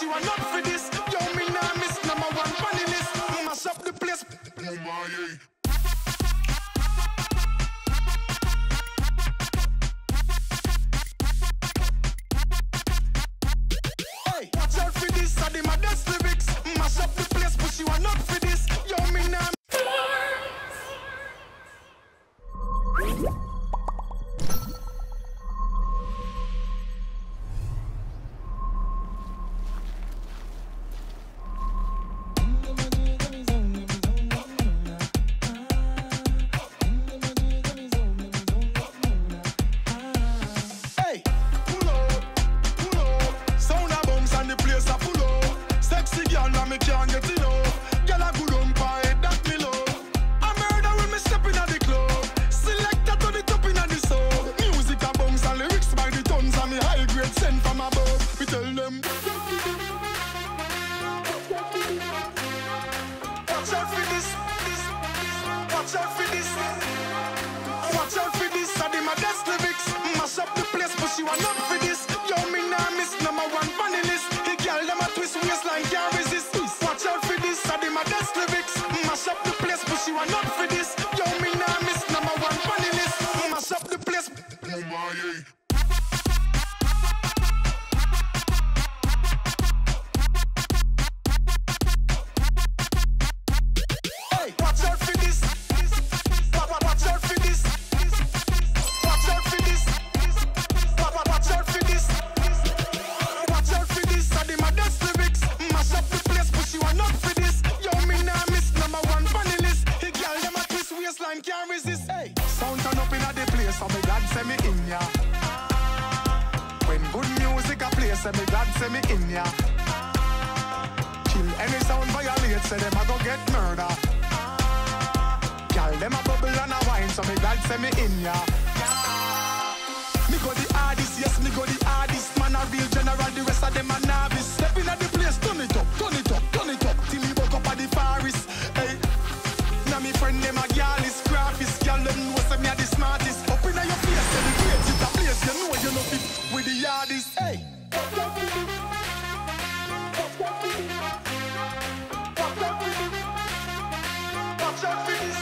she want not for this. Yo, me nah miss number one funny list. Mash up the place. Oh my, yeah. She want not for this. Yo, me. Watch out for this. Me glad me in ya. When good music a play, say me glad say me in ya. Kill any sound violate, say them a go get murder. Girl, them a bubble and a wine, so me glad say me in ya. Me go the hardest, yes, me go the hardest. Man a real general, the rest of them a novice. Step in at the place, turn it up, turn it up, turn it up, till he woke up at the forest. Hey, now me friend them a girl is graphist. Girl, them know say me a the smartest. Hey. Watch out for this.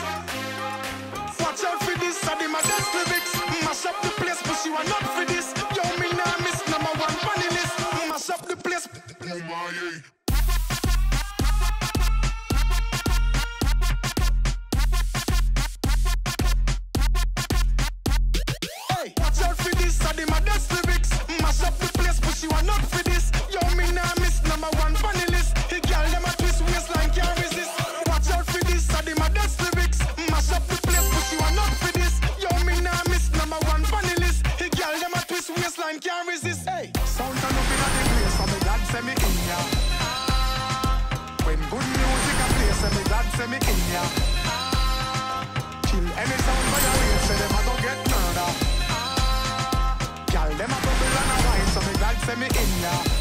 Watch out for this. I did my best lyrics. Mash up the place, but she want not for this. Yo, me nah miss number one funny list. Mash up the place. Say me in ya. Ah. Kill any sound violate, say them a go get murder. Ah. Girl, them a bubble and a wine, so me glad say me in ya.